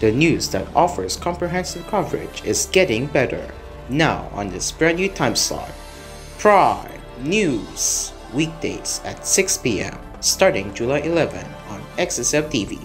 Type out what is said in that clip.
The news that offers comprehensive coverage is getting better. Now on this brand new time slot. Prime News. Weekdays at 6 p.m. starting July 11 on XSF TV.